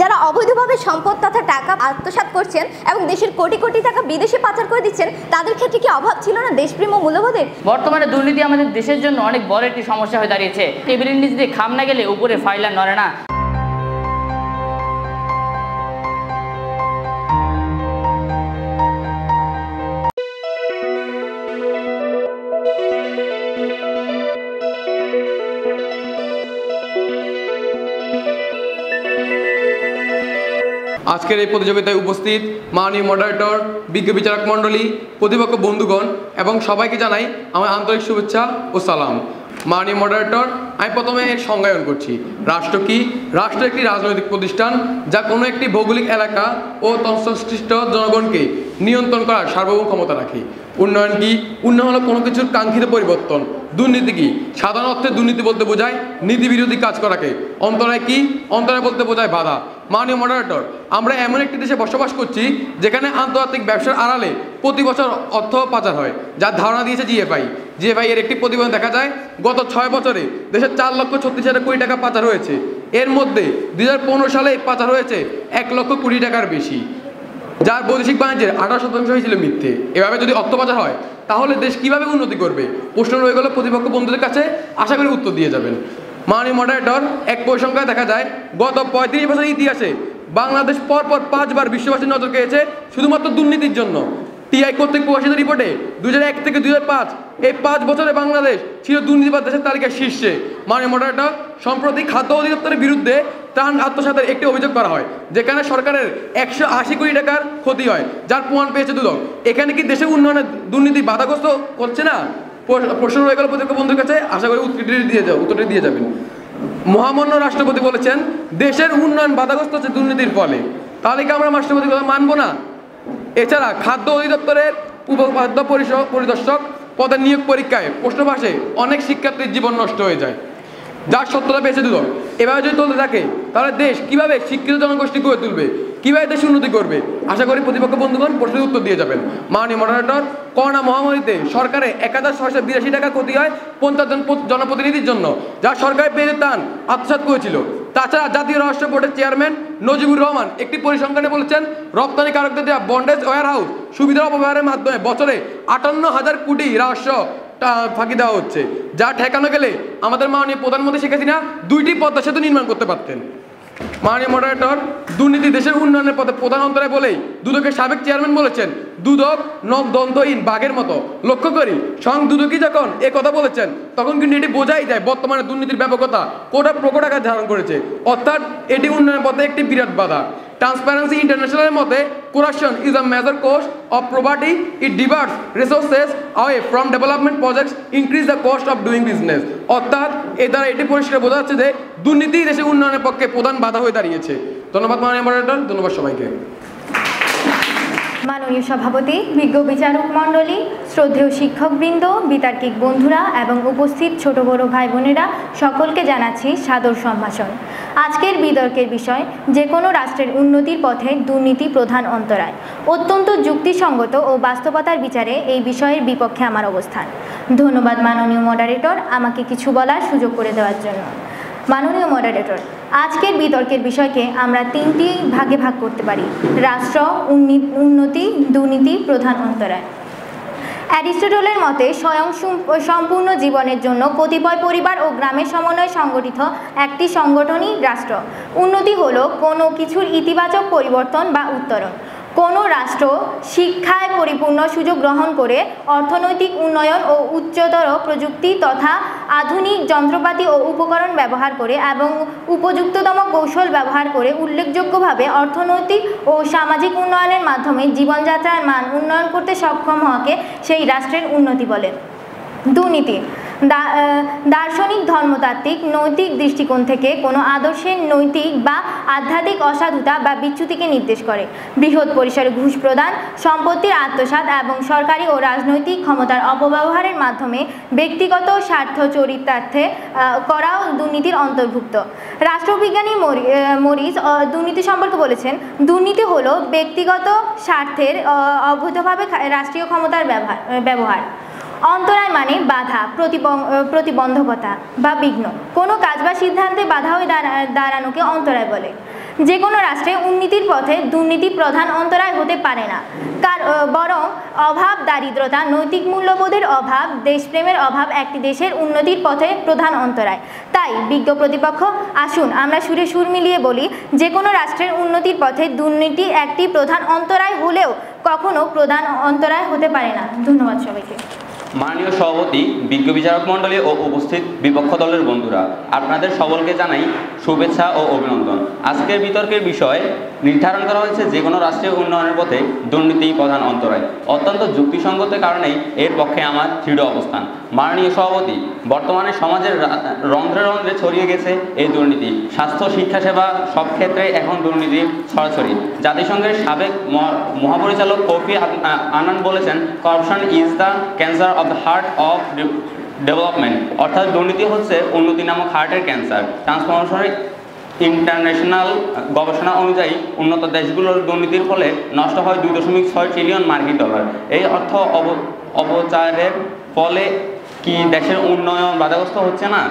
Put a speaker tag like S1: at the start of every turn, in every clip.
S1: যারা অবৈধভাবে সম্পদ তথা টাকা আত্মসাত করছেন এবং দেশের কোটি কোটি টাকা বিদেশে পাচার করে দিচ্ছেন, তাদের ক্ষেত্রে কি অভাব ছিল না দেশপ্রেম ও মূল্যবোধের?
S2: বর্তমানে দুর্নীতি আমাদের দেশের জন্য অনেক বড় একটি সমস্যা হয়ে দাঁড়িয়েছে। টেবিলের নিচে খাম না গেলে উপরে ফাইলার নড়ে না।
S3: আজকের এই প্রতিযোগিতায় উপস্থিত মাননীয় মডারেটর বিজ্ঞ বিচারক মণ্ডলী, প্রতিপক্ষ বন্ধুগণ এবং সবাইকে জানাই আমার আন্তরিক শুভেচ্ছা ও সালাম। মাননীয় মডারেটর আমি প্রথমে এর সংজ্ঞায়ন করছি। রাষ্ট্র কি? রাষ্ট্র একটি রাজনৈতিক প্রতিষ্ঠান যা কোনো একটি ভৌগোলিক এলাকা ও সংশ্লিষ্ট জনগণকে নিয়ন্ত্রণ করার সার্বভৌম ক্ষমতা রাখে। উন্নয়ন কি? উন্নয়ন হলো কোনো কিছুর কাঙ্ক্ষিত পরিবর্তন। দুর্নীতি কি? সাধারণ অর্থে দুর্নীতি বলতে বোঝায় নীতি বিরোধী কাজ করাকে। অন্তরায় কি? অন্তরায় বলতে বোঝায় বাধা। মাননীয় মডারেটর আমরা এমন একটি দেশে বসবাস করছি যেখানে আন্তর্জাতিক ব্যবসার আড়ালে প্রতি বছর অর্থ পাচার হয়, যার ধারণা দিয়েছে জিএফআই জিএফআই এর একটি প্রতিবেদন দেখা যায়, গত ছয় বছরে দেশের চার লক্ষ ছত্রিশ হাজার কোটি টাকা পাচার হয়েছে। এর মধ্যে দুই হাজার পনেরো সালে পাচার হয়েছে এক লক্ষ কোটি টাকার বেশি, যার বৈদেশিক বাণিজ্যের আঠারো শতাংশ হয়েছিল মিথ্যে। এভাবে যদি অর্থ পাচার হয়, তাহলে দেশ কীভাবে উন্নতি করবে? প্রশ্ন রয়ে গেল প্রতিপক্ষ বন্ধুদের কাছে, আশা করি উত্তর দিয়ে যাবেন। মাননীয় মডারেটর এক পরিসংখ্যায় দেখা যায়, গত পঁয়ত্রিশ বছরের ইতিহাসে বাংলাদেশ পরপর পাঁচবার বিশ্ববাসীর নজর পেয়েছে শুধুমাত্র দুর্নীতির জন্য। টিআই কর্তৃক প্রকাশিত রিপোর্টে দুই এক থেকে দু পাঁচ, এই পাঁচ বছরে বাংলাদেশ ছিল দুর্নীতিবাদ দেশের তালিকায় শীর্ষে। মাননীয় মডারেটর সম্প্রতি খাদ্য অধিদপ্তরের বিরুদ্ধে ত্রাণ আত্মসাতের একটি অভিযোগ করা হয়, যেখানে সরকারের একশো আশি কোটি টাকার ক্ষতি হয়, যার প্রমাণ পেয়েছে দুদক। এখানে কি দেশের উন্নয়নে দুর্নীতি বাধাগ্রস্ত করছে না? প্রশ্ন রয়ে গেল প্রত্যেক বন্ধুর কাছে, আশা করি উত্তরটি দিয়ে যাও, উত্তরটি দিয়ে যাবেন। মহামান্য রাষ্ট্রপতি বলেছেন, দেশের উন্নয়ন বাধাগ্রস্ত হচ্ছে দুর্নীতির ফলে। তাহলে কি আমরা রাষ্ট্রপতি কথা মানবো না? এছাড়া খাদ্য অধিদপ্তরের উপখাদ্য পরিদর্শক পদের নিয়োগ পরীক্ষায় প্রশ্ন ভাষে অনেক শিক্ষার্থীর জীবন নষ্ট হয়ে যায়। যার সত্যতা পেয়েছে দুদক। এভাবে যদি চলতে থাকে, তাহলে দেশ কীভাবে শিক্ষিত জনগোষ্ঠী গড়ে তুলবে? কীভাবে দেশ উন্নতি করবে? আশা করি প্রতিপক্ষ বন্ধুগণ প্রশ্নের উত্তর দিয়ে যাবেন। মাননীয় মডারেটর করোনা মহামারীতে সরকারে এক হাজার ছয়শো বিরাশি টাকা ক্ষতি হয় পঞ্চাশ জন জনপ্রতিনিধির জন্য, যা সরকার পেয়ে তান আত্মসাত করেছিল। তাছাড়া জাতীয় রহস্য বোর্ডের চেয়ারম্যান নজিবুর রহমান একটি পরিসংখ্যানে বলেছেন রপ্তানিকারকদের দেওয়া বন্ডেজ ওয়ার হাউস সুবিধার অপব্যবহারের মাধ্যমে বছরে আটান্ন হাজার কোটি রহস্য ফাঁকি দেওয়া হচ্ছে, যা ঠেকানো গেলে আমাদের মাননীয় প্রধানমন্ত্রী শেখ হাসিনা দুইটি পদ্মা সেতু নির্মাণ করতে পারতেন। মাননীয় মডারেটর দুর্নীতি দেশের উন্নয়নের পথে প্রধান অন্তরায় বলেই দুদকের সাবেক চেয়ারম্যান বলেছেন, দুদক নখ দ্বন্দ্বহীন বাঘের মতো। লক্ষ্য করি সং দুদকই যখন এ কথা বলেছেন, তখন কিন্তু এটি বোঝাই যায় বর্তমানে দুর্নীতির ব্যাপকতা কোটা প্রকট আকার ধারণ করেছে। অর্থাৎ এটি উন্নয়নের পথে একটি বিরাট বাধা। ট্রান্সপারেন্সি ইন্টারন্যাশনালের মতে corruption is a major cost of property it diverts resources away from development projects increase the cost of doing business অর্থাৎ, এ দ্বারা এটি পরিষ্কার বোঝা যাচ্ছে যে দুর্নীতি দেশের উন্নয়নের পক্ষে প্রধান বাধা হয়ে দাঁড়িয়েছে। ধন্যবাদ মাননীয় মডারেটর ধন্যবাদ সবাইকে।
S4: মাননীয় সভাপতি বিজ্ঞ বিচারক মণ্ডলী, শ্রদ্ধেয় শিক্ষকবৃন্দ, বিতার্কিক বন্ধুরা এবং উপস্থিত ছোট বড় ভাই বোনেরা, সকলকে জানাচ্ছি সাদর সম্ভাষণ। আজকের বিতর্কের বিষয় যে কোনো রাষ্ট্রের উন্নতির পথে দুর্নীতি প্রধান অন্তরায়। অত্যন্ত যুক্তিসঙ্গত ও বাস্তবতার বিচারে এই বিষয়ের বিপক্ষে আমার অবস্থান। ধন্যবাদ মাননীয় মডারেটর আমাকে কিছু বলার সুযোগ করে দেওয়ার জন্য। মাননীয় মডারেটর আজকের বিতর্কের বিষয়কে আমরা তিনটি ভাগে ভাগ করতে পারি। রাষ্ট্র উন্নতি, দুর্নীতি, প্রধান অন্তরায়। অ্যারিস্টোটলের মতে স্বয়ং সম্পূর্ণ জীবনের জন্য কতিপয় পরিবার ও গ্রামের সমন্বয়ে সংগঠিত একটি সংগঠনই রাষ্ট্র। উন্নতি হলো কোনো কিছুর ইতিবাচক পরিবর্তন বা উত্তরণ। কোনো রাষ্ট্র শিক্ষায় পরিপূর্ণ সুযোগ গ্রহণ করে অর্থনৈতিক উন্নয়ন ও উচ্চতর প্রযুক্তি তথা আধুনিক যন্ত্রপাতি ও উপকরণ ব্যবহার করে এবং উপযুক্ততম কৌশল ব্যবহার করে উল্লেখযোগ্যভাবে অর্থনৈতিক ও সামাজিক উন্নয়নের মাধ্যমে জীবনযাত্রার মান উন্নয়ন করতে সক্ষম হওয়াকে সেই রাষ্ট্রের উন্নতি বলে। দুর্নীতি দার্শনিক, ধর্মতাত্ত্বিক, নৈতিক দৃষ্টিকোণ থেকে কোনো আদর্শের নৈতিক বা আধ্যাত্মিক অসাধুতা বা বিচ্যুতিকে নির্দেশ করে। বৃহৎ পরিসরে ঘুষ প্রদান, সম্পত্তির আত্মসাত এবং সরকারি ও রাজনৈতিক ক্ষমতার অপব্যবহারের মাধ্যমে ব্যক্তিগত স্বার্থ চরিতার্থে করাও দুর্নীতির অন্তর্ভুক্ত। রাষ্ট্রবিজ্ঞানী মরিস দুর্নীতি সম্পর্কে বলেছেন, দুর্নীতি হলো ব্যক্তিগত স্বার্থের অবৈধভাবে রাষ্ট্রীয় ক্ষমতার ব্যবহার ব্যবহার। অন্তরায় মানে বাধা প্রতিবন্ধকতা বা বিঘ্ন। কোনো কাজ বা সিদ্ধান্তে বাধা হয়ে দাঁড়ানোকে অন্তরায় বলে। যে কোনো রাষ্ট্রে উন্নতির পথে দুর্নীতি প্রধান অন্তরায় হতে পারে না। কার বরং অভাব, দারিদ্রতা, নৈতিক মূল্যবোধের অভাব, দেশপ্রেমের অভাব একটি দেশের উন্নতির পথে প্রধান অন্তরায়। তাই, বিজ্ঞ প্রতিপক্ষ, আসুন আমরা সুরে সুর মিলিয়ে বলি যে কোনো রাষ্ট্রের উন্নতির পথে দুর্নীতি একটি প্রধান অন্তরায় হলেও কখনো প্রধান অন্তরায় হতে পারে না। ধন্যবাদ সবাইকে।
S5: মাননীয় সভাপতি, বিজ্ঞ বিচারক মণ্ডলী ও উপস্থিত বিপক্ষ দলের বন্ধুরা, আপনাদের সকলকে জানাই শুভেচ্ছা ও অভিনন্দন। আজকের বিতর্কের বিষয়, নির্ধারণ করা হয়েছে যে কোনো রাষ্ট্রীয় উন্নয়নের পথে দুর্নীতি প্রধান অন্তরায়। অত্যন্ত যুক্তিসঙ্গত কারণেই এর পক্ষে আমার দৃঢ় অবস্থান। মাননীয় সভাপতি, বর্তমানে সমাজের রন্ধ্রে রন্ধ্রে ছড়িয়ে গেছে এই দুর্নীতি। স্বাস্থ্য, শিক্ষা সেবা সব ক্ষেত্রে এখন দুর্নীতি ছড়াছড়ি। জাতিসংঘের সাবেক মহা- মহাপরিচালক কফি আনান বলেছেন corruption is the cancer of the heart of development অর্থাৎ দুর্নীতি হচ্ছে উন্নতি নামক হার্টের ক্যান্সার ট্রান্সফরমেশনের ইন্টারন্যাশনাল গবেষণা অনুযায়ী উন্নত দেশগুলোর দুর্নীতির ফলে নষ্ট হয় দুই দশমিক ছয় ট্রিলিয়ন মার্কিন ডলার এই অর্থ অপচারের ফলে কি দেশের উন্নয়ন বাধাগ্রস্ত হচ্ছে না?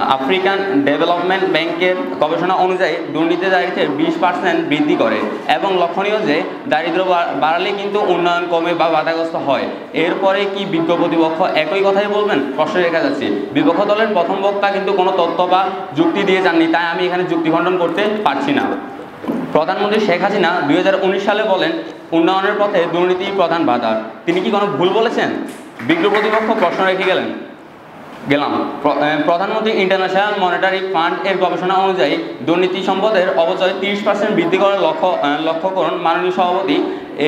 S5: আফ্রিকান ডেভেলপমেন্ট ব্যাংকের গবেষণা অনুযায়ী দুর্নীতি দারিদ্র্যের বিশ পার্সেন্ট বৃদ্ধি করে এবং লক্ষণীয় যে দারিদ্র্য বা- বাড়ালে কিন্তু উন্নয়ন কমে বা বাধাগ্রস্ত হয়। এরপরে কি বিজ্ঞ প্রতিপক্ষ একই কথাই বলবেন? প্রশ্ন রেখা যাচ্ছে। বিপক্ষ দলের প্রথম বক্তা কিন্তু কোনো তথ্য বা যুক্তি দিয়ে যাননি, তাই আমি এখানে যুক্তি খণ্ডন করতে পারছি না। প্রধানমন্ত্রী শেখ হাসিনা দুই হাজার উনিশ সালে বলেন, উন্নয়নের পথে দুর্নীতি প্রধান বাধা। তিনি কি কোনো ভুল বলেছেন? বিজ্ঞ প্রতিপক্ষ প্রশ্ন রেখে গেলেন। গেলাম। প্রধানমন্ত্রী ইন্টারন্যাশনাল মনিটারি ফান্ড এর গবেষণা অনুযায়ী দুর্নীতি সম্পদের অপচয় তিরিশ পার্সেন্ট বৃদ্ধি করার লক্ষ্য লক্ষ্য করুন মাননীয় সভাপতি।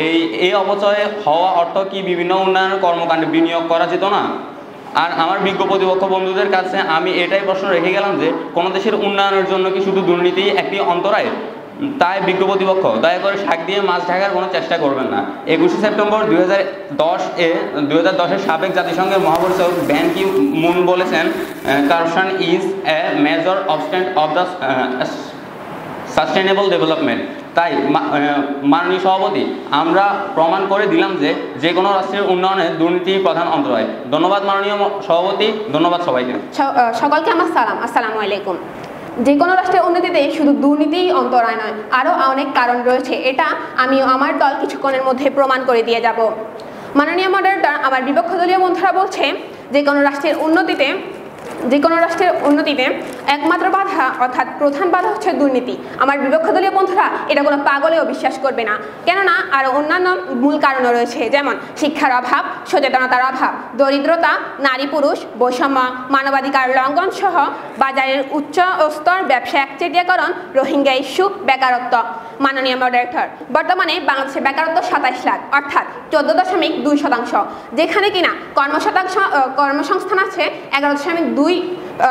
S5: এই এই অপচয়ে হওয়া অর্থ কি বিভিন্ন উন্নয়ন কর্মকাণ্ডে বিনিয়োগ করা যেত না? আর আমার বিজ্ঞ প্রতিপক্ষ বন্ধুদের কাছে আমি এটাই প্রশ্ন রেখে গেলাম যে কোনো দেশের উন্নয়নের জন্য কি শুধু দুর্নীতি একটি অন্তরায়? তাই বিজ্ঞ প্রতিপক্ষ দয়া করে শাক দিয়ে মাছ ঢাকার কোনো চেষ্টা করবেন না। একুশে সেপ্টেম্বর দুই এ, দুই হাজার সাবেক জাতিসংঘের মহাপরিচালক ব্যান কি মুন বলেছেন corruption is a major obstacle of the sustainable development. তাই মাননীয় সভাপতি, আমরা প্রমাণ করে দিলাম যে যে কোনো রাষ্ট্রের উন্নয়নে দুর্নীতি প্রধান অন্তরায়। ধন্যবাদ মাননীয় সভাপতি, ধন্যবাদ সবাইকে।
S6: সকলকে আমার সালাম, আসসালামু আলাইকুম। যে কোনো রাষ্ট্রের উন্নতিতে শুধু দুর্নীতিই অন্তরায় নয়, আরও অনেক কারণ রয়েছে। এটা আমি আমার দল কিছুক্ষণের মধ্যে প্রমাণ করে দিয়ে যাব। মাননীয় মডারেটর, আমার বিপক্ষ দলীয় বন্ধুরা বলছে যে কোনো রাষ্ট্রের উন্নতিতে যে কোনো রাষ্ট্রের উন্নতিতে একমাত্র বাধা, অর্থাৎ প্রধান বাধা হচ্ছে দুর্নীতি। আমার বিপক্ষ দলীয় বন্ধুরা, এটা কোনো পাগলেও বিশ্বাস করবে না। কেননা আরও অন্যান্য মূল কারণও রয়েছে, যেমন শিক্ষার অভাব, সচেতনতার অভাব, দরিদ্রতা, নারী পুরুষ, বৈষম্য, মানবাধিকার লঙ্ঘন সহ বাজারের উচ্চ স্তর ব্যবসা একচেটিয়াকরণ, রোহিঙ্গা ইস্যু, বেকারত্ব। মাননীয় মডারেটর বর্তমানে বাংলাদেশে বেকারত্ব সাতাইশ লাখ, অর্থাৎ চোদ্দ দশমিক দুই শতাংশ, যেখানে কিনা কর্মশতাংশ কর্মসংস্থান আছে এগারো দশমিক দুই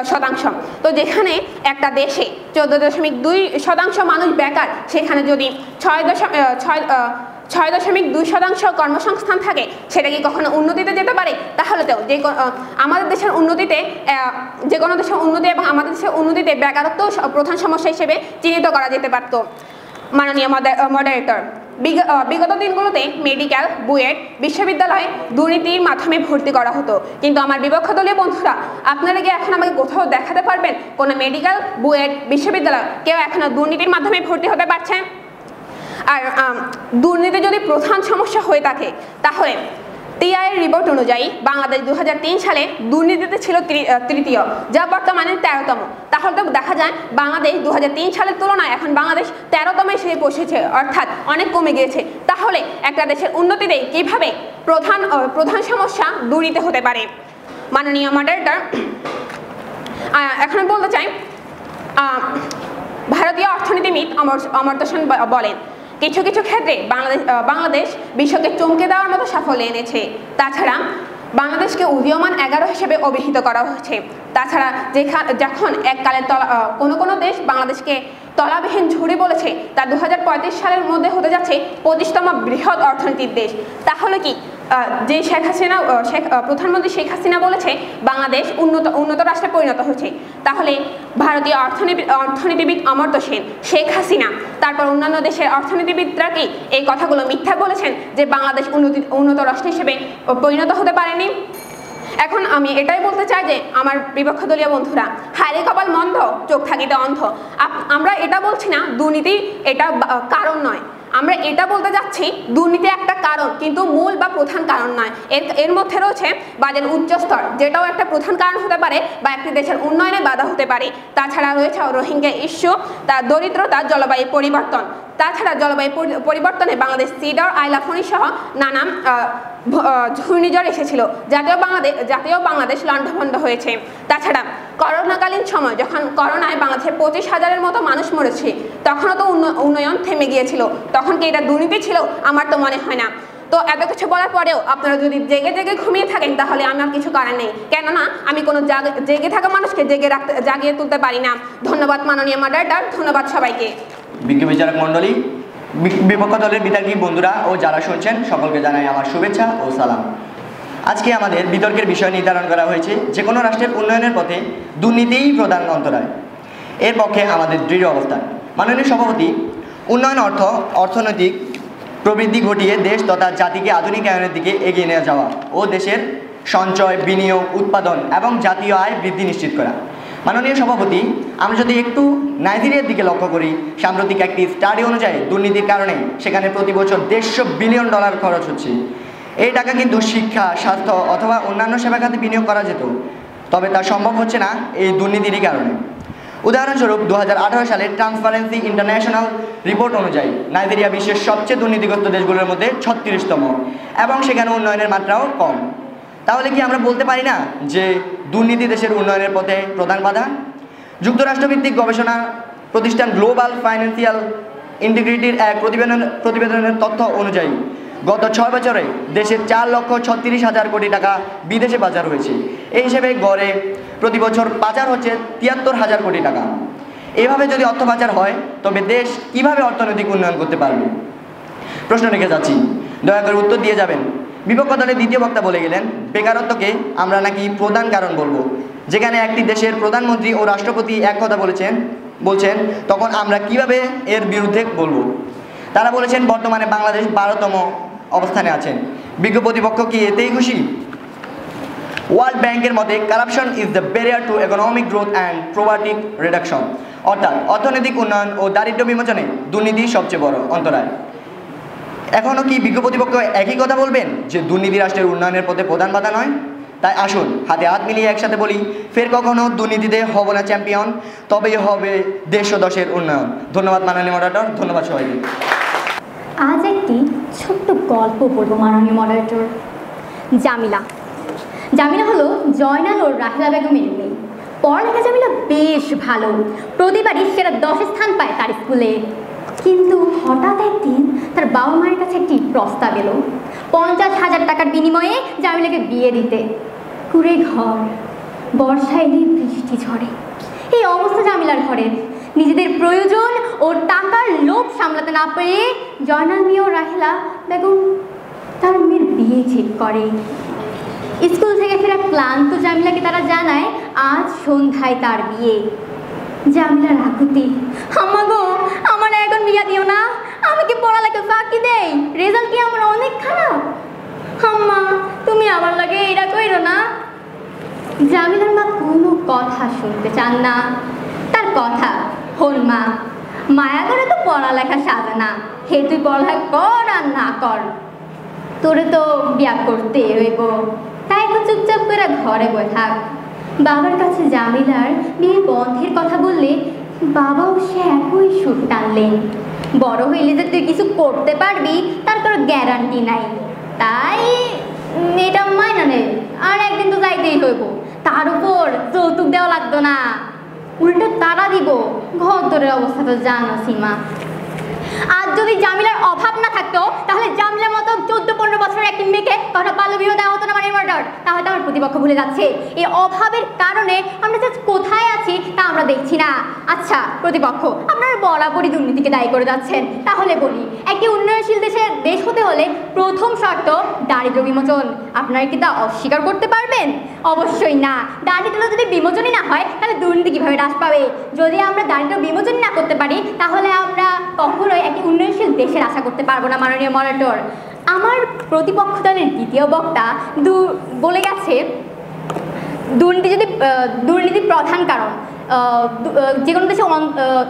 S6: শতাংশ। তো যেখানে একটা দেশে চোদ্দ দশমিক দুই শতাংশ মানুষ বেকার সেখানে যদি ছয় দশম আহ, ছয় ছয় দশমিক দুই শতাংশ কর্মসংস্থান থাকে সেটা কি কখনো উন্নতিতে যেতে পারে? তাহলে তো যে আমাদের দেশের উন্নতিতে যে কোনো দেশের উন্নতি এবং আমাদের দেশের উন্নতিতে বেকারত্ব প্রধান সমস্যা হিসেবে চিহ্নিত করা যেতে পারত। মাননীয় মডারেটর বিগত দিনগুলোতে মেডিকেল বুয়েট, বিশ্ববিদ্যালয়ে দুর্নীতির মাধ্যমে ভর্তি করা হতো। কিন্তু আমার বিপক্ষ দলীয় বন্ধুরা, আপনারা কি এখন আমাকে কোথাও দেখাতে পারবেন? কোনো মেডিকেল বুয়েট, বিশ্ববিদ্যালয় কেউ এখনও দুর্নীতির মাধ্যমে ভর্তি হতে পারছে? আর দুর্নীতি যদি প্রধান সমস্যা হয়ে থাকে, তাহলে টিআইয়ের রিপোর্ট অনুযায়ী বাংলাদেশ দু হাজার তিন সালে দুর্নীতিতে ছিল তৃতীয়, যা বর্তমানে তেরোতম। তাহলে তো দেখা যায় বাংলাদেশ দু হাজার তিন সালের তুলনায় এখন বাংলাদেশ তেরোতমে সে বসেছে অর্থাৎ অনেক কমে গিয়েছে। তাহলে একটা দেশের উন্নতিতে কীভাবে প্রধান প্রধান সমস্যা দুর্নীতি হতে পারে? মাননীয় মডারেটর এখন বলতে চাই ভারতীয় অর্থনীতিবিদ অমর, অমর্ত্য সেন বলেন কিছু কিছু ক্ষেত্রে বাংলাদেশ বাংলাদেশ বিশ্বকে চমকে দেওয়ার মতো সাফল্য এনেছে। তাছাড়া বাংলাদেশকে উদীয়মান এগারো হিসেবে অভিহিত করা হয়েছে তাছাড়া যেখান যখন এককালে তলা কোনো কোনো দেশ বাংলাদেশকে তলাবিহীন ঝুড়ি বলেছে, তা দু হাজার পঁয়ত্রিশ সালের মধ্যে হতে যাচ্ছে পঁচিশতম বৃহৎ অর্থনীতির দেশ। তাহলে কি যে শেখ হাসিনা শেখ প্রধানমন্ত্রী শেখ হাসিনা বলেছে, বাংলাদেশ উন্নত উন্নত রাষ্ট্রে পরিণত হয়েছে। তাহলে ভারতীয় অর্থনীতি, অর্থনীতিবিদ অমর্ত্য সেন, শেখ হাসিনা, তারপর অন্যান্য দেশের অর্থনীতিবিদরা কি এই কথাগুলো মিথ্যা বলেছেন যে বাংলাদেশ উন্নতি, উন্নত রাষ্ট্র হিসেবে পরিণত হতে পারেনি? এখন আমি এটাই বলতে চাই যে, আমার বিপক্ষ দলীয় বন্ধুরা, হায়রে কপাল মন্দ, চোখ থাকিতে অন্ধ। আমরা এটা বলছি না, দুর্নীতি এটা কারণ নয়। আমরা এটা বলতে যাচ্ছি, দুর্নীতি একটা কারণ, কিন্তু মূল বা প্রধান কারণ নয়। এর এর মধ্যে রয়েছে বাজার উচ্চস্তর, যেটাও একটা প্রধান কারণ হতে পারে বা একটি দেশের উন্নয়নে বাধা হতে পারে। তাছাড়া রয়েছে রোহিঙ্গা ইস্যু তার দরিদ্রতা, জলবায়ু পরিবর্তন। তাছাড়া জলবায়ু পরিবর্তনে বাংলাদেশ সিডর আইলাফনি সহ নানান ঘূর্ণিঝড় এসেছিল। জাতীয় বাংলাদেশ জাতীয় বাংলাদেশ লণ্ডভণ্ড হয়েছে। তাছাড়া করোনাকালীন সময় যখন করোনায় বাংলাদেশে পঁচিশ হাজারের মতো মানুষ মরেছে, তখনও তো উন্ন- উন্নয়ন থেমে গিয়েছিল। তখন কি এটা দুর্নীতি ছিল? আমার তো মনে হয় না। তো এত কিছু বলার পরেও আপনারা যদি জেগে জেগে ঘুমিয়ে থাকেন, তাহলে আমার কিছু করার নেই। কেননা, আমি কোনো জাগ- জেগে থাকা মানুষকে জেগে রাখতে, জাগিয়ে তুলতে পারি না। ধন্যবাদ মাননীয় মডারেটর ধন্যবাদ সবাইকে।
S7: বিজ্ঞ বিচারক মণ্ডলী বিপক্ষ দলের বিতর্কী বন্ধুরা ও যারা শুনছেন, সকলকে জানাই আমার শুভেচ্ছা ও সালাম। আজকে আমাদের বিতর্কের বিষয় নির্ধারণ করা হয়েছে যে কোনো রাষ্ট্রের উন্নয়নের পথে দুর্নীতিই প্রধান অন্তরায়। এর পক্ষে আমাদের দৃঢ় অবস্থান। মাননীয় সভাপতি, উন্নয়ন অর্থ, অর্থনৈতিক প্রবৃদ্ধি ঘটিয়ে দেশ তথা জাতিকে আধুনিকায়নের দিকে এগিয়ে নিয়ে যাওয়া ও দেশের সঞ্চয়, বিনিয়োগ, উৎপাদন এবং জাতীয় আয় বৃদ্ধি নিশ্চিত করা। মাননীয় সভাপতি আমরা যদি একটু নাইজেরিয়ার দিকে লক্ষ্য করি, সাম্প্রতিক একটি স্টাডি অনুযায়ী দুর্নীতির কারণে সেখানে প্রতি বছর দেড়শো বিলিয়ন ডলার খরচ হচ্ছে। এই টাকা কিন্তু শিক্ষা, স্বাস্থ্য অথবা অন্যান্য সেবা খাতে বিনিয়োগ করা যেত, তবে তা সম্ভব হচ্ছে না এই দুর্নীতিরই কারণে। উদাহরণস্বরূপ দু হাজার আঠারো সালে ট্রান্সপারেন্সি ইন্টারন্যাশনাল রিপোর্ট অনুযায়ী নাইজেরিয়া বিশ্বের সবচেয়ে দুর্নীতিগ্রস্ত দেশগুলোর মধ্যে ছত্রিশতম, এবং সেখানে উন্নয়নের মাত্রাও কম। তাহলে কি আমরা বলতে পারি না যে দুর্নীতি দেশের উন্নয়নের পথে প্রধান বাধা? যুক্তরাষ্ট্রভিত্তিক গবেষণা প্রতিষ্ঠান গ্লোবাল ফাইন্যান্সিয়াল ইন্টিগ্রিটির এক প্রতিবেদন প্রতিবেদনের তথ্য অনুযায়ী, গত ছয় বছরে দেশের চার লক্ষ ছত্রিশ হাজার কোটি টাকা বিদেশে পাচার হয়েছে। এই হিসেবে গড়ে প্রতি বছর পাচার হচ্ছে তিয়াত্তর হাজার কোটি টাকা। এভাবে যদি অর্থ পাচার হয়, তবে দেশ কীভাবে অর্থনৈতিক উন্নয়ন করতে পারবে? প্রশ্ন রেখে যাচ্ছি। দয়া করে উত্তর দিয়ে যাবেন। বিপক্ষ দলের দ্বিতীয় বক্তা বলে গেলেন, বেকারত্বকে আমরা নাকি প্রধান কারণ বলব। যেখানে একটি দেশের প্রধানমন্ত্রী ও রাষ্ট্রপতি এক কথা বলেছেন, বলছেন, তখন আমরা কীভাবে এর বিরুদ্ধে বলব? তারা বলেছেন, বর্তমানে বাংলাদেশ বারোতম অবস্থানে আছেন বিজ্ঞ প্রতিপক্ষ কি এতেই খুশি? ওয়ার্ল্ড ব্যাংকের মতে corruption is the barrier to economic growth and poverty reduction অর্থাৎ অর্থনৈতিক উন্নয়ন ও দারিদ্র্য বিমোচনে দুর্নীতি সবচেয়ে বড় অন্তরায়। এখনও কি বিজ্ঞ প্রতিপক্ষ একই কথা বলবেন? যে দুর্নীতি রাষ্ট্রের উন্নয়নের পথে প্রধান বাধা নয়? তাই আসুন, হাতে হাত মিলিয়ে একসাথে বলি, ফের কখনো দুর্নীতিতে হব না চ্যাম্পিয়ন, তবেই হবে দেশ ও দশের উন্নয়ন। ধন্যবাদ মাননীয় মডারেটর ধন্যবাদ সবাইকে।
S8: আজ একটি ছোট্ট গল্প বলব মাননীয় মডারেটর জামিলা। জামিলা হলো জয়নাল ও রাহেলা বেগমের মেয়ে। পড়ালেখা জামিলা বেশ ভালো। প্রতিবারই সেরা দশ স্থান পায় তার স্কুলে। কিন্তু হঠাৎ একদিন তার বাবা মায়ের কাছে একটি প্রস্তাব এলো। পঞ্চাশ হাজার টাকার বিনিময়ে জামিলাকে বিয়ে দিতে। কুড়ে ঘর বর্ষা এলে বৃষ্টি ঝরে। এই অবস্থা জামিলার ঘরের। নিজেদের প্রয়োজন ও টাকার লোভ সামলাতে না পেরে জয়নাল মিয়া ও রাহেলা বেগম তার মেয়ের বিয়ে ঠিক করে। স্কুল থেকে ফেরা ক্লান্ত জামিলাকে তারা জানায়, আজ সন্ধ্যায় তার বিয়ে। জামিলার আকুতি আম্মা বিয়া দিও না। আমি কি পড়ালেখা ফাঁকি দেই। রেজাল্ট কি আমার অনেক খারাপ আম্মা, তুমি আমার লাগে এটা কইরো না। জামিলার মা কোনো কথা শুনতে চান না। তার কথা, হন মা, মায়া করে তো পড়ালেখা সাজে না। হে তুই পড়ালেখা কর আর না কর। তোরে তো বিয়া করতে হইব। তাই এখন চুপচাপ করে ঘরে বই থাক। বাবার কাছে জামিলার বিয়ে বন্ধের কথা বললে বাবাও সে একই সুর টানলেন বড় হইলে যে তুই কিছু করতে পারবি, তার কোনো গ্যারান্টি নাই। তাই মেয়েটা মাইনা নেই আর একদিন তো যাইতেই হইব। তার উপর যৌতুক দেওয়া লাগতো না। উল্টো তারা দিব। ঘর দরের অবস্থা তো জানো, সীমা। আর যদি জামিলার অভাব না থাকতো, তাহলে জামিলার মতো চোদ্দ পনেরো বছরের একটি মেয়েকে কথা বাল্য বিবাহ দেওয়া হতো না মানে মার্ডার তাহলে আমার প্রতিপক্ষ ভুলে যাচ্ছে। এই অভাবের কারণে আমরা জাস্ট কোথায় আছি তা আমরা দেখছি না। আচ্ছা প্রতিপক্ষ, আপনারা বরাবরই দুর্নীতিকে দায়ী করে যাচ্ছেন। তাহলে বলি, একটি উন্নয়নশীল দেশের দেশ হতে হলে প্রথম শর্ত দারিদ্র বিমোচন। আপনারা কি তা অস্বীকার করতে পারবেন? অবশ্যই না। দারিদ্র যদি বিমোচনই না হয়, তাহলে দুর্নীতি কীভাবে হ্রাস পাবে? যদি আমরা দারিদ্র বিমোচন না করতে পারি, তাহলে আমরা কখনোই একটি উন্নয়নশীল দেশের আশা করতে পারব না, মাননীয় মরাটর। আমার প্রতিপক্ষ দলের দ্বিতীয় বক্তা দু বলে গেছে, দুর্নীতি যদি দুর্নীতির প্রধান কারণ যে কোনো দেশে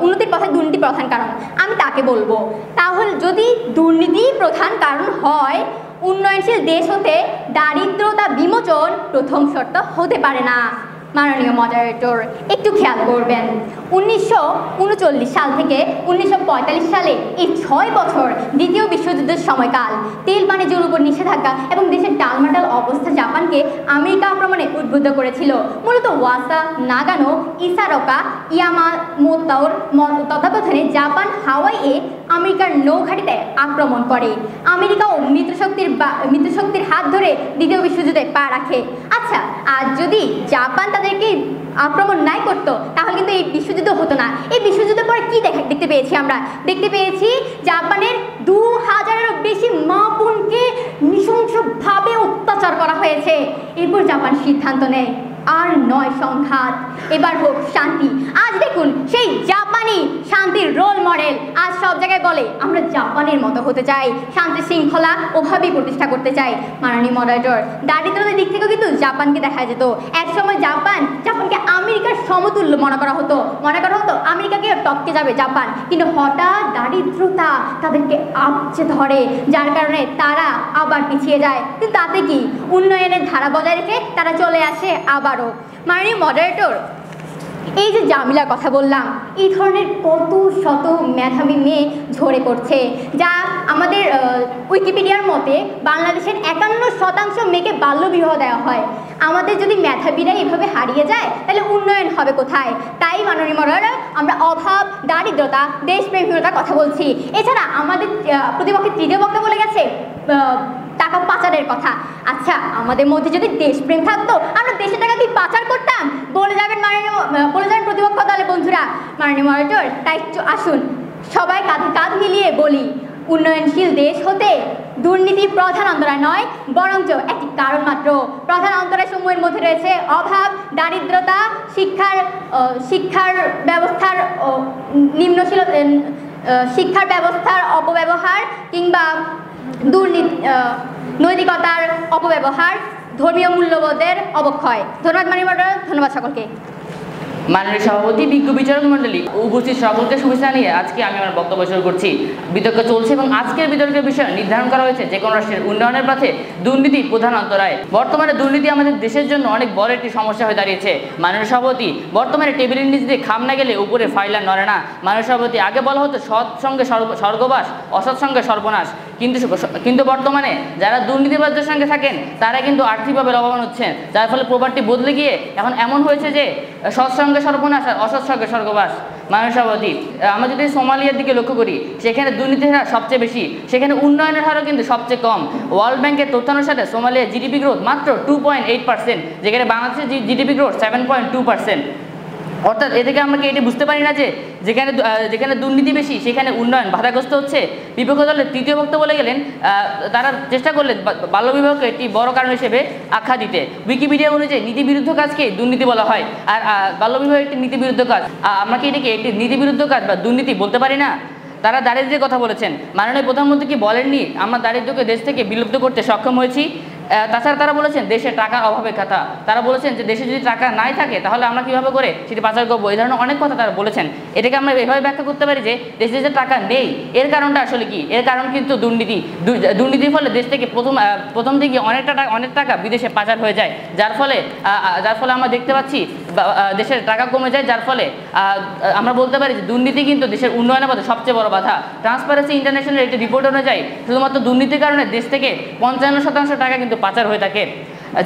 S8: উন্নতির পথে দুর্নীতি প্রধান কারণ। আমি তাকে বলব, তাহলে যদি দুর্নীতি প্রধান কারণ হয় উন্নয়নশীল দেশ হতে দারিদ্রতা বিমোচন প্রথম শর্ত হতে পারে না। মাননীয় মডারেটর একটু খেয়াল করবেন। উনিশশো উনচল্লিশ সাল থেকে উনিশশো পঁয়তাল্লিশ সালে এই ছয় বছর দ্বিতীয় বিশ্বযুদ্ধের সময়কাল। তেল বাণিজ্যের উপর নিষেধাজ্ঞা এবং দেশের টালমাটাল অবস্থা জাপানকে আমেরিকা আক্রমণে উদ্বুদ্ধ করেছিল। মূলত ওয়াসা, নাগানো, ইসারকা ইয়ামামোতাওর ম- তত্ত্বাবধানে জাপান হাওয়াইয়ে আমেরিকার নৌঘাটিতে আক্রমণ করে। আমেরিকা ও মিত্রশক্তির মিত্রশক্তির হাত ধরে দ্বিতীয় বিশ্বযুদ্ধে পা রাখে। আচ্ছা আর যদি জাপান তাদেরকে আক্রমণ নাই করতো, তাহলে কিন্তু এই বিশ্বযুদ্ধ হতো না। এই বিশ্বযুদ্ধের পরে কি দেখা, দেখতে পেয়েছি আমরা? দেখতে পেয়েছি জাপানের দু হাজারেরও বেশি মা বোনকে নৃশংসভাবে অত্যাচার করা হয়েছে। এরপর জাপান সিদ্ধান্ত নেয়, আর নয় সংঘাত। এবার হোক শান্তি। আজ দেখুন সেই জাপানি শান্তির রোল মডেল আজ সব জায়গায় বলে, আমরা জাপানের মতো হতে চাই, শান্তি শৃঙ্খলা ওভাবেই প্রতিষ্ঠা করতে চাই। মাননীয় মডারেটর দারিদ্রতার দিক থেকেও কিন্তু জাপানকে দেখা যেত। এক সময় জাপান, জাপানকে আমেরিকার সমতুল্য মনে করা হতো। মনে করা হতো আমেরিকাকে টপকে যাবে জাপান। কিন্তু হঠাৎ দারিদ্রতা তাদেরকে আপচে ধরে, যার কারণে তারা আবার পিছিয়ে যায়। কিন্তু তাতে কি? উন্নয়নের ধারা বজায় রেখে তারা চলে আসে আবারও। মাননীয় মডারেটর এই যে জামিলার কথা বললাম, এই ধরনের কত শত মেধাবী মেয়ে ঝরে পড়ছে, যা আমাদের উইকিপিডিয়ার মতে বাংলাদেশের একান্ন শতাংশ মেয়েকে বাল্যবিবাহ দেওয়া হয়। আমাদের যদি মেধাবীরা এভাবে হারিয়ে যায়, তাহলে উন্নয়ন হবে কোথায়? তাই মাননীয় মডারেটর আমরা অভাব, দারিদ্রতা দেশপ্রেমহীনতার কথা বলছি। এছাড়া আমাদের প্রতিপক্ষের তৃতীয় বক্তা বলে গেছে টাকা পাচারের কথা। আচ্ছা আমাদের মধ্যে যদি দেশপ্রেম থাকতো, আমরা দেশের টাকা কি পাচার করতাম। বলে যাবেন মাননীয় বলে যাবেন প্রতিপক্ষ দলে বন্ধুরা। মাননীয় মডারেটর, তাই আসুন। সবাই কাঁধে কাঁধ মিলিয়ে বলি, উন্নয়নশীল দেশ হতে দুর্নীতি প্রধান অন্তরায় নয়, বরঞ্চ একটি কারণ মাত্র। প্রধান অন্তরায় সমূহের মধ্যে রয়েছে অভাব, দারিদ্রতা, শিক্ষার শিক্ষার ব্যবস্থার নিম্নশীল শিক্ষার ব্যবস্থার অপব্যবহার কিংবা দুর্নীতি নৈতিকতার অপব্যবহার ধর্মীয় মূল্যবোধের অবক্ষয়। ধন্যবাদ মানি ধন্যবাদ সকলকে।
S2: মাননীয় সভাপতি, বিজ্ঞ বিচারক মন্ডলী, উপস্থিত সকলকে শুভেচ্ছা নিয়ে আজকে আমি আমার বক্তব্য শুরু করছি। বিতর্ক চলছে এবং আজকের বিতর্কের বিষয় নির্ধারণ করা হয়েছে যে কোনো রাষ্ট্রের উন্নয়নের পথে দুর্নীতি প্রধান অন্তরায়। বর্তমানে দুর্নীতি আমাদের দেশের জন্য অনেক বড় একটি সমস্যা হয়ে দাঁড়িয়েছে। মাননীয় সভাপতি, বর্তমানে টেবিলের নিচ দিয়ে খাম না গেলে উপরে ফাইলার নড়ে না। মাননীয় সভাপতি, আগে বলা হতো সৎ সঙ্গে স্বর্গবাস, অসৎ সঙ্গে সর্বনাশ। কিন্তু কিন্তু বর্তমানে যারা দুর্নীতিবাজদের সঙ্গে থাকেন, তারা কিন্তু আর্থিকভাবে লাভবান হচ্ছেন। যার ফলে প্রপার্টি বদলে গিয়ে এখন এমন হয়েছে যে সৎসঙ্গে সর্বনাশ, অসৎ সঙ্গে স্বর্গবাস সভাপতি আমরা যদি সোমালিয়ার দিকে লক্ষ্য করি, সেখানে দুর্নীতির হার সবচেয়ে বেশি। সেখানে উন্নয়নের হারও কিন্তু সবচেয়ে কম। ওয়ার্ল্ড ব্যাংকের তথ্যানুসারে সোমালিয়ার জিডিপি গ্রোথ মাত্র টু পয়েন্ট এইট পার্সেন্ট যেখানে বাংলাদেশের GDP growth seven point two percent অর্থাৎ এ থেকে আমরা কি এটি বুঝতে পারি না যে যেখানে যেখানে দুর্নীতি বেশি, সেখানে উন্নয়ন বাধাগ্রস্ত হচ্ছে। বিপক্ষ দলের তৃতীয় বক্তা বলে গেলেন তারা চেষ্টা করলেন বাল্যবিবাহকে একটি বড় কারণ হিসেবে আখ্যা দিতে। উইকিপিডিয়া অনুযায়ী নীতিবিরুদ্ধ কাজকে দুর্নীতি বলা হয়। আর বাল্যবিবাহ একটি নীতিবিরুদ্ধ কাজ। আমরা কি এটিকে একটি নীতিবিরুদ্ধ কাজ বা দুর্নীতি বলতে পারি না? তারা দারিদ্রের কথা বলেছেন। মাননীয় প্রধানমন্ত্রী কি বলেননি? আমরা দারিদ্রকে দেশ থেকে বিলুপ্ত করতে সক্ষম হয়েছি। তাছাড়া তারা বলেছেন, দেশে টাকা অভাবে কথা তারা বলেছেন যে, দেশে যদি টাকা নাই থাকে, তাহলে আমরা কীভাবে করে সেটি পাচার করব? এই ধরনের অনেক কথা তারা বলেছেন। এটাকে আমরা এভাবে ব্যাখ্যা করতে পারি যে, দেশে যে টাকা নেই, এর কারণটা আসলে কি? এর কারণ কিন্তু দুর্নীতি। দুর্নীতির ফলে দেশ থেকে প্রথম প্রথম দিকে অনেকটা টাকা, অনেক টাকা বিদেশে পাচার হয়ে যায়। যার ফলে যার ফলে আমরা দেখতে পাচ্ছি দেশের টাকা কমে যায়, যার ফলে আমরা বলতে পারি যে, দুর্নীতি কিন্তু দেশের উন্নয়নের পথে সবচেয়ে বড় বাধা। ট্রান্সপারেন্সি ইন্টারন্যাশনাল একটি রিপোর্ট অনুযায়ী, শুধুমাত্র দুর্নীতির কারণে দেশ থেকে পঞ্চান্ন শতাংশ টাকা কিন্তু পাচার হয়ে থাকে।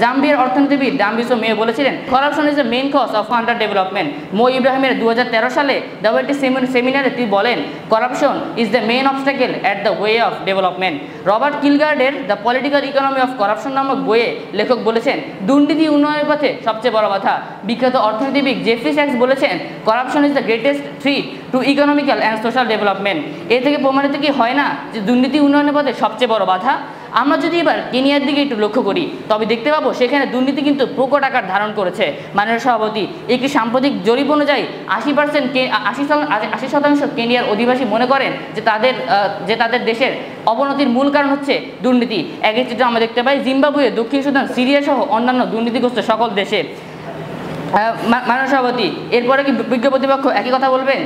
S2: জাম্বিয়ার অর্থনীতিবিদ ডাম্বিসো মেয়ে বলেছিলেন corruption is the main cause of under development Mo ইব্রাহিমের দু হাজার তেরো সালে একটি সেমিনারে তিনি বলেন corruption is the main obstacle at the way of development Robert কিলগার্ডের the political economy of corruption নামক বইয়ে লেখক বলেছেন, দুর্নীতি উন্নয়নের পথে সবচেয়ে বড় কথা বিখ্যাত অর্থনীতিবিদ জেফ্রি স্যাক্স বলেছেন corruption is the greatest threat to economical and social development এ থেকে প্রমাণিত কি হয় না যে দুর্নীতি উন্নয়নের পথে সবচেয়ে বড় বাধা? আমরা যদি এবার কেনিয়ার দিকে একটু লক্ষ্য করি, তবে দেখতে পাবো সেখানে দুর্নীতি কিন্তু প্রকট আকার ধারণ করেছে। মাননীয় সভাপতি, একটি সাম্প্রতিক জরিপ অনুযায়ী আশি পার্সেন্ট আশি আশি শতাংশ কেনিয়ার অধিবাসী মনে করেন যে তাদের যে তাদের দেশের অবনতির মূল কারণ হচ্ছে দুর্নীতি। একই চিত্র আমরা দেখতে পাই, জিম্বাবুয়ে, দক্ষিণ সুদান সিরিয়া সহ অন্যান্য দুর্নীতিগ্রস্ত সকল দেশে। মানব সভাপতি এরপরে কি বিজ্ঞ প্রতিপক্ষ একই কথা বলবেন?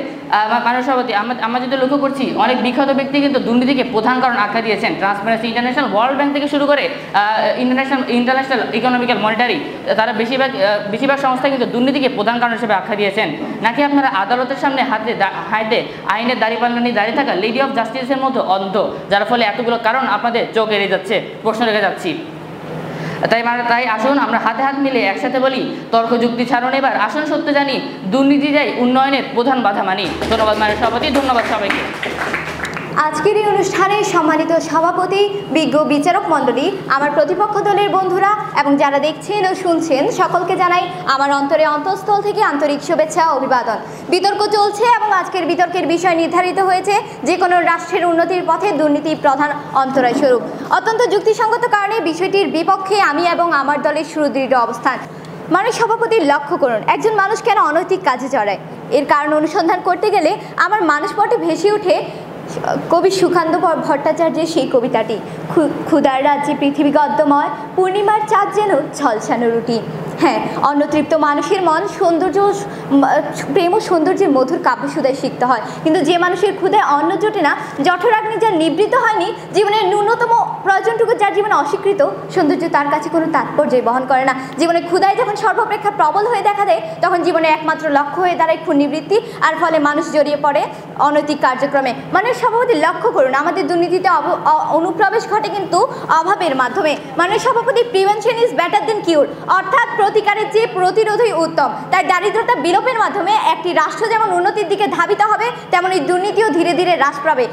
S2: মানব সভাপতি আমরা যদি লক্ষ্য করছি, অনেক বিখ্যাত ব্যক্তি কিন্তু দুর্নীতিকে প্রধান কারণ আখ্যা দিয়েছেন। ট্রান্সপারেন্সি ইন্টারন্যাশনাল ওয়ার্ল্ড ব্যাংক থেকে শুরু করে ইন্টারন্যাশনাল ইন্টারন্যাশনাল ইকোনমিক্যাল মনিটারি তারা বেশিরভাগ বেশিরভাগ সংস্থা কিন্তু দুর্নীতিকে প্রধান কারণ হিসেবে আখ্যা দিয়েছেন। নাকি আপনারা আদালতের সামনে হাতে হাতে আইনের দাঁড়িয়ে নিয়ে দাঁড়িয়ে থাকা লেডি অফ জাস্টিসের মতো অন্ধ, যার ফলে এতগুলো কারণ আপনাদের চোখ এড়িয়ে যাচ্ছে, প্রশ্ন রেখে যাচ্ছি। তাই তাই আসুন, আমরা হাতে হাত মিলে একসাথে বলি, তর্ক যুক্তি ছাড়ুন এবার। আসুন সত্য জানি, দুর্নীতি যাই, উন্নয়নের প্রধান বাধা মানি। ধন্যবাদ মানের সভাপতি, ধন্যবাদ সবাইকে।
S1: আজকের এই অনুষ্ঠানে সম্মানিত সভাপতি, বিজ্ঞ বিচারক মণ্ডলী, আমার প্রতিপক্ষ দলের বন্ধুরা এবং যারা দেখছেন ও শুনছেন, সকলকে জানাই আমার অন্তরে অন্তঃস্থল থেকে আন্তরিক শুভেচ্ছা অভিবাদন। বিতর্ক চলছে এবং আজকের বিতর্কের বিষয় নির্ধারিত হয়েছে। যে কোনো রাষ্ট্রের উন্নতির পথে দুর্নীতি প্রধান অন্তরায় স্বরূপ অত্যন্ত যুক্তিসঙ্গত কারণে বিষয়টির বিপক্ষে আমি এবং আমার দলের সুদৃঢ় অবস্থান। মানুষ সভাপতির লক্ষ্য করুন, একজন মানুষ কেন অনৈতিক কাজে জড়ায়? এর কারণ অনুসন্ধান করতে গেলে আমার মানুষ পটে ভেসে উঠে কবি সুকান্ত ভট্টাচার্যের সেই কবিতাটি ক্ষুদার রাজ্যে পৃথিবী গদ্যময়, পূর্ণিমার চাঁদ যেন ছলছানো রুটি। হ্যাঁ অন্নতৃপ্ত মানুষের মন সৌন্দর্য প্রেম ও সৌন্দর্যের মধুর কাব্যসুদায় শিখতে হয়। কিন্তু যে মানুষের ক্ষুদায় অন্ন জোটে না জঠরাগ্নি যার নিবৃত্ত হয়নি, জীবনের ন্যূনতম প্রয়োজনটুকু যার জীবনে অস্বীকৃত, সৌন্দর্য তার কাছে কোনো তাৎপর্যই বহন করে না। জীবনে ক্ষুদায় যখন সর্বপ্রেক্ষা প্রবল হয়ে দেখা দেয়, তখন জীবনে একমাত্র লক্ষ্য হয়ে দাঁড়ায় ক্ষুনিবৃত্তি আর ফলে মানুষ জড়িয়ে পড়ে অনৈতিক কার্যক্রমে। মানে সভাপতি লক্ষ্য করুন, আমাদের দুর্নীতিতে অনুপ্রবেশ ঘটে কিন্তু অভাবের মাধ্যমে। মানে সভাপতি prevention is better than cure. অর্থাৎ প্রতিকারের চেয়ে প্রতিরোধই উত্তম। তাই দারিদ্রতা বিলোপের মাধ্যমে একটি রাষ্ট্র যেমন উন্নতির দিকে ধাবিত হবে তেমন এই দুর্নীতিও ধীরে ধীরে হ্রাস পাবে।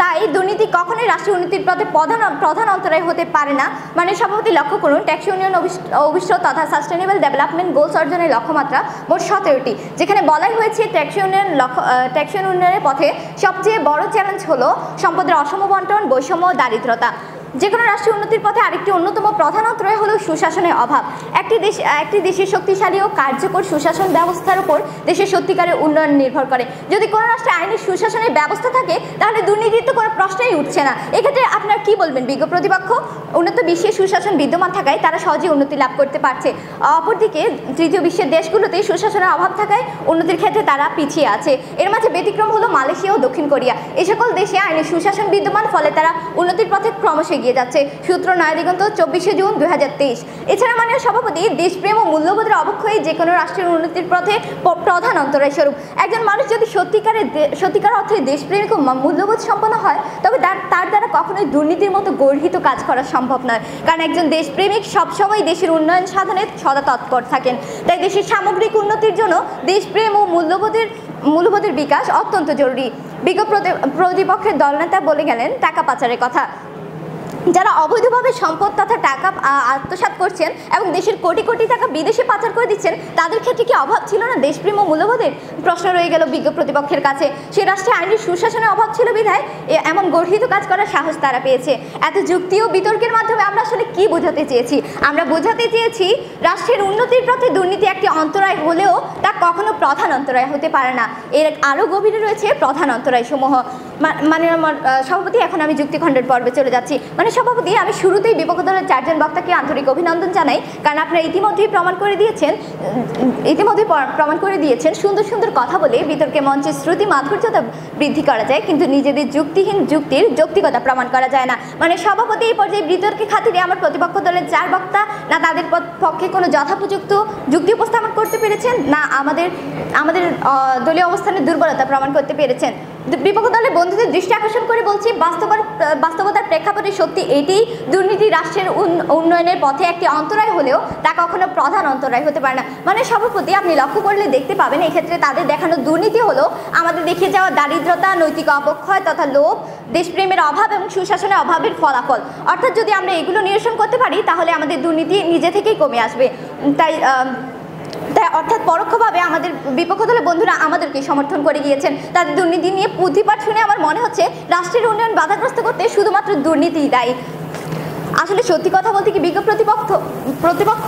S1: তাই দুর্নীতি কখনোই রাষ্ট্রীয় উন্নতির পথে প্রধান প্রধান অন্তরায় হতে পারে না। মানে সভাপতি লক্ষ্য করুন, ট্যাক্স ইউনিয়ন অভিষ্ট তথা সাস্টেনেবল ডেভেলপমেন্ট গোলস অর্জনের লক্ষ্যমাত্রা মোট সতেরোটি। যেখানে বলাই হয়েছে ট্যাক্স ইউনিয়ন লক্ষ্য ট্যাক্স পথে সবচেয়ে বড় চ্যালেঞ্জ হলো সম্পদের অসম বন্টন বৈষম্য দারিদ্রতা। যে কোনো রাষ্ট্রের উন্নতির পথে আরেকটি অন্যতম প্রধান অত্রয় হলো সুশাসনের অভাব। একটি দেশ, একটি দেশের শক্তিশালী ও কার্যকর সুশাসন ব্যবস্থার উপর দেশের সত্যিকারের উন্নয়ন নির্ভর করে। যদি কোনো রাষ্ট্রে আইনি সুশাসনের ব্যবস্থা থাকে, তাহলে দুর্নীতির তো কোনো প্রশ্নই উঠছে না। এক্ষেত্রে আপনার কি বলবেন? বিজ্ঞ প্রতিপক্ষ, উন্নত বিশ্বের সুশাসন বিদ্যমান থাকায় তারা সহজে উন্নতি লাভ করতে পারছে। অপরদিকে, তৃতীয় বিশ্বের দেশগুলোতে সুশাসনের অভাব থাকায় উন্নতির ক্ষেত্রে তারা পিছিয়ে আছে। এর মাঝে ব্যতিক্রম হলো মালয়েশিয়া ও দক্ষিণ কোরিয়া। এ সকল দেশে আইনি সুশাসন বিদ্যমান, ফলে তারা উন্নতির পথে ক্রমশ এগিয়ে যাচ্ছে। সূত্র দিগন্ত চব্বিশে জুন দু হাজার তেইশ। এছাড়া মাননীয় সভাপতি দেশপ্রেম ও মূল্যবোধের অবক্ষয় যে কোনো রাষ্ট্রের উন্নতির পথে প্রধান অন্তরায় স্বরূপ একজন মানুষ যদি সত্যিকারের সত্যিকার অর্থে দেশপ্রেমিক ও মূল্যবোধ সম্পন্ন হয়, তবে তার দ্বারা কখনোই দুর্নীতির মতো গর্হিত কাজ করা সম্ভব নয়। কারণ একজন দেশপ্রেমিক সবসময় দেশের উন্নয়ন সাধনে সদা তৎপর থাকেন। তাই দেশের সামগ্রিক উন্নতির জন্য দেশপ্রেম ও মূল্যবোধের মূল্যবোধের বিকাশ অত্যন্ত জরুরি। বিজ্ঞ প্রতিপক্ষের দলনেতা বলে গেলেন, টাকা পাচারের কথা। যারা অবৈধভাবে সম্পদ তথা টাকা আত্মসাত করছেন এবং দেশের কোটি কোটি টাকা বিদেশে পাচার করে দিচ্ছেন, তাদের ক্ষেত্রে কি অভাব ছিল না? দেশপ্রেম ও মূল্যবোধের প্রশ্ন রয়ে গেল বিজ্ঞ প্রতিপক্ষের কাছে। সে রাষ্ট্রে আইনের সুশাসনের অভাব ছিল বিধায় এমন গর্হিত কাজ করার সাহস তারা পেয়েছে। এত যুক্তি ও বিতর্কের মাধ্যমে আমরা আসলে কি বোঝাতে চেয়েছি? আমরা বোঝাতে চেয়েছি, রাষ্ট্রের উন্নতির পথে দুর্নীতি একটি অন্তরায় হলেও তা কখনো প্রধান অন্তরায় হতে পারে না। এর আরও গভীরে রয়েছে প্রধান অন্তরায় সমূহ মানে আমার সভাপতি, এখন আমি যুক্তিখণ্ডের পর্বে চলে যাচ্ছি। মানে সভাপতি, আমি শুরুতেই বিপক্ষ দলের চারজন বক্তাকে আন্তরিক অভিনন্দন জানাই, কারণ আপনারা ইতিমধ্যেই প্রমাণ করে দিয়েছেন ইতিমধ্যে প্রমাণ করে দিয়েছেন, সুন্দর সুন্দর কথা বলে বিতর্কে মঞ্চে শ্রুতি মাধুর্যতা বৃদ্ধি করা যায়, কিন্তু নিজেদের যুক্তিহীন যুক্তির যৌক্তিকতা প্রমাণ করা যায় না। মানে সভাপতি এই পর্যায়ে বিতর্কে খাতিরে আমার প্রতিপক্ষ দলের চার বক্তা, না তাদের পক্ষে কোনো যথাপযুক্ত যুক্তি উপস্থাপন করতে পেরেছেন, না আমাদের আমাদের দলীয় অবস্থানের দুর্বলতা প্রমাণ করতে পেরেছেন? বিপক্ষ দলের বন্ধুদের দৃষ্টি আকর্ষণ করে বলছি, বাস্তবার বাস্তবতার প্রেক্ষাপটে সত্যি এটি দুর্নীতি রাষ্ট্রের উন্নয়নের পথে একটি অন্তরায় হলেও তা কখনো প্রধান অন্তরায় হতে পারে না। মানে সভাপতি, আপনি লক্ষ্য করলে দেখতে পাবেন, এক্ষেত্রে তাদের দেখানো দুর্নীতি হলো আমাদের দেখিয়ে যাওয়া দারিদ্রতা, নৈতিক অবক্ষয় তথা লোভ, দেশপ্রেমের অভাব এবং সুশাসনের অভাবের ফলাফল। অর্থাৎ যদি আমরা এগুলো নিরসন করতে পারি, তাহলে আমাদের দুর্নীতি নিজে থেকেই কমে আসবে। তাই তাই অর্থাৎ পরোক্ষভাবে আমাদের বিপক্ষ দলের বন্ধুরা আমাদেরকে সমর্থন করে গিয়েছেন। তাদের দুর্নীতি নিয়ে পুঁথিপাঠ শুনে আমার মনে হচ্ছে রাষ্ট্রের উন্নয়ন বাধাগ্রস্ত করতে শুধুমাত্র দুর্নীতিই দায়ী। আসলে সত্যি কথা বলতে কি বিজ্ঞ প্রতিপক্ষ প্রতিপক্ষ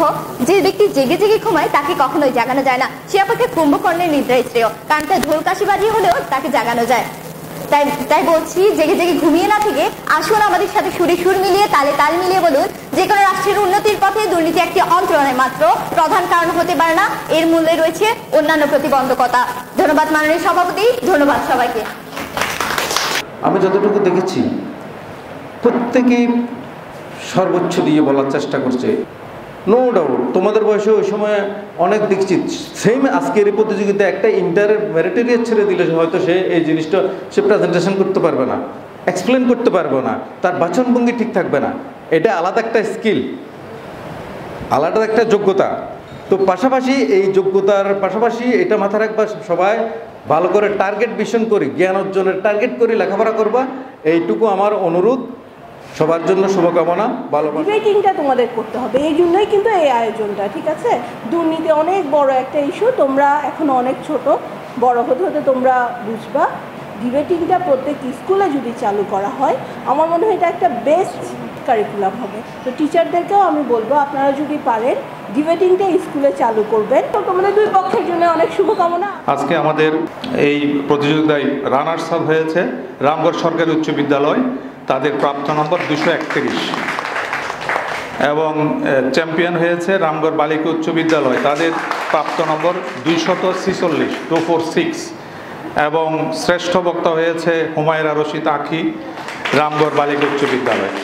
S1: যে ব্যক্তি জেগে জেগে ঘুমায় তাকে কখনোই জাগানো যায় না। সে অপেক্ষা কুম্ভকর্ণের নিদ্রায় শ্রেয়। কারণ তার ঢোল কাশি বাজিয়ে হলেও তাকে জাগানো যায়। তাই তাই বলছি, জেগে জেগে ঘুমিয়ে না থেকে আসুন আমাদের সাথে সুরে সুর মিলিয়ে, তালে তাল মিলিয়ে বলুন, যে কোনো রাষ্ট্রের উন্নতির পথে দুর্নীতি একটি অন্তরণের মাত্র, প্রধান কারণ হতে পারে না, এর মূল্যে রয়েছে অন্যান্য প্রতিবন্ধকতা। ধন্যবাদ মাননীয় সভাপতি, ধন্যবাদ সবাইকে।
S9: আমি যতটুকু দেখেছি, প্রত্যেকেই সর্বোচ্চ দিয়ে বলার চেষ্টা করছে। নো ডাউট তোমাদের বয়সে ওই সময় অনেক দেখছি সেম আজকের এই প্রতিযোগিতা একটা ইন্টার মেরিটেরিয়ার ছেড়ে দিলে হয়তো সে এই জিনিসটা সে প্রেজেন্টেশন করতে পারবে না এক্সপ্লেন করতে পারবে না, তার বাচনভঙ্গি ঠিক থাকবে না। এটা আলাদা একটা স্কিল আলাদা একটা যোগ্যতা। তো পাশাপাশি এই যোগ্যতার পাশাপাশি এটা মাথায় রাখবা, সবাই ভালো করে টার্গেট ভিশন করি, জ্ঞান অর্জনের টার্গেট করি, লেখাপড়া করবা। এইটুকু আমার অনুরোধ। সবার জন্য শুভকামনা ভালো
S10: ডিবেটিংটা তোমাদের করতে হবে এই জন্যই কিন্তু এই আয়োজনটা ঠিক আছে? দুর্নীতি অনেক বড় একটা ইস্যু তোমরা এখন অনেক ছোট বড় হতে হতে তোমরা বুঝবা। ডিবেটিংটা প্রত্যেক স্কুলে যদি চালু করা হয় আমার মনে হয় এটা একটা বেস্ট কারিকুলাম হবে। তো টিচারদেরকেও আমি বলব আপনারা যদি পারেন ডিবেটিংটা স্কুলে চালু করবেন। তো তোমাদের দুই পক্ষের জন্য অনেক শুভকামনা।
S11: আজকে আমাদের এই প্রতিযোগিতায় রানার্স আপ হয়েছে রামগড় সরকারি উচ্চ বিদ্যালয়। তাদের প্রাপ্ত নম্বর দুশো এবং চ্যাম্পিয়ন হয়েছে রামগড় বালিকা উচ্চ বিদ্যালয়। তাদের প্রাপ্ত নম্বর দুইশত ছিচল্লিশ, টু ফোর সিক্স। এবং, শ্রেষ্ঠ বক্তা হয়েছে হুমায়রা রশিদ আখি, রামগড় বালিকা উচ্চ বিদ্যালয়।